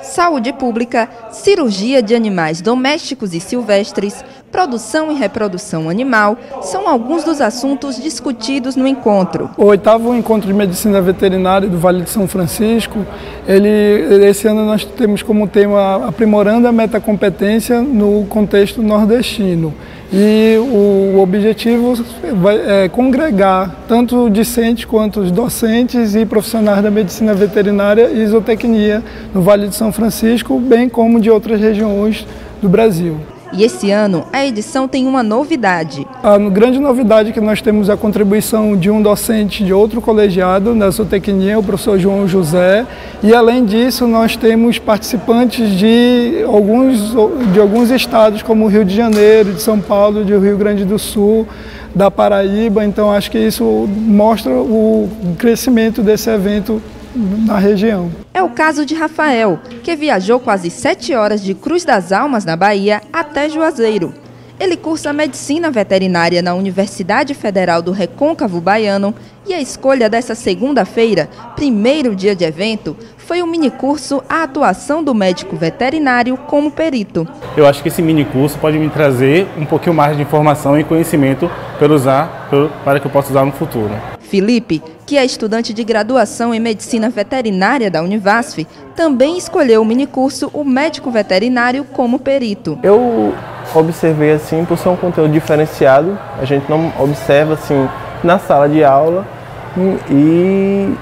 saúde pública, cirurgia de animais domésticos e silvestres, produção e reprodução animal são alguns dos assuntos discutidos no encontro. O oitavo encontro de medicina veterinária do Vale de São Francisco, ele, esse ano nós temos como tema aprimorando a metacompetência no contexto nordestino. E o objetivo é congregar tanto discentes quanto os docentes e profissionais da medicina veterinária e isotecnia no Vale de São Francisco, bem como de outras regiões do Brasil. E esse ano a edição tem uma novidade. A grande novidade é que nós temos a contribuição de um docente de outro colegiado na zootecnia, o professor João José, e além disso nós temos participantes de alguns, de alguns estados como Rio de Janeiro, de São Paulo, de Rio Grande do Sul, da Paraíba, então acho que isso mostra o crescimento desse evento na região. É o caso de Rafael, que viajou quase sete horas de Cruz das Almas, na Bahia, até Juazeiro. Ele cursa medicina veterinária na Universidade Federal do Recôncavo Baiano e a escolha dessa segunda-feira, primeiro dia de evento, foi o minicurso A Atuação do Médico Veterinário como Perito. Eu acho que esse minicurso pode me trazer um pouquinho mais de informação e conhecimento para usar, para que eu possa usar no futuro. Felipe, que é estudante de graduação em Medicina Veterinária da Univasf, também escolheu o minicurso O Médico Veterinário como perito. Eu observei assim por ser um conteúdo diferenciado, a gente não observa assim na sala de aula e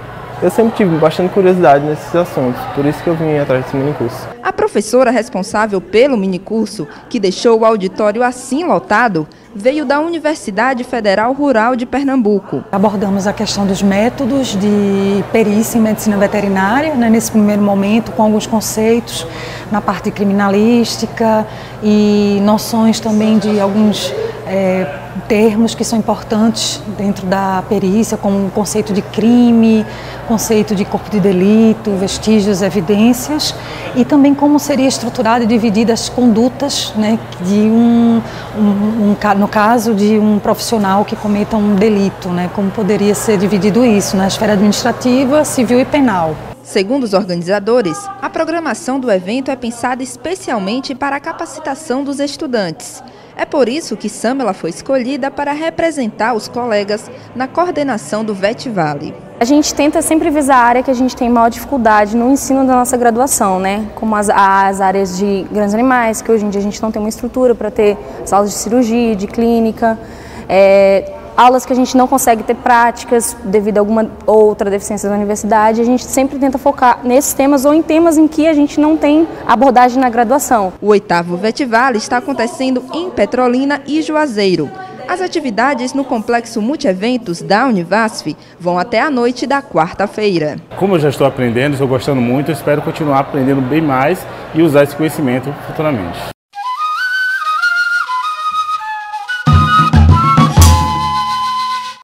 eu sempre tive bastante curiosidade nesses assuntos, por isso que eu vim atrás desse minicurso. A professora responsável pelo minicurso, que deixou o auditório assim lotado, veio da Universidade Federal Rural de Pernambuco. Abordamos a questão dos métodos de perícia em medicina veterinária, né, nesse primeiro momento, com alguns conceitos na parte criminalística e noções também de alguns é, termos que são importantes dentro da perícia, como o conceito de crime, conceito de corpo de delito, vestígios, evidências, e também como seria estruturado e dividido as condutas né, de um, um, um, no caso de um profissional que cometa um delito, né, como poderia ser dividido isso na esfera administrativa, civil e penal. Segundo os organizadores, a programação do evento é pensada especialmente para a capacitação dos estudantes. É por isso que Samela foi escolhida para representar os colegas na coordenação do VET Vale. A gente tenta sempre visar a área que a gente tem maior dificuldade no ensino da nossa graduação, né? Como as, as áreas de grandes animais, que hoje em dia a gente não tem uma estrutura para ter salas de cirurgia, de clínica. É, aulas que a gente não consegue ter práticas devido a alguma outra deficiência da universidade, a gente sempre tenta focar nesses temas ou em temas em que a gente não tem abordagem na graduação. O oitavo Vetivale está acontecendo em Petrolina e Juazeiro. As atividades no complexo multieventos da Univasf vão até a noite da quarta-feira. Como eu já estou aprendendo, estou gostando muito, espero continuar aprendendo bem mais e usar esse conhecimento futuramente.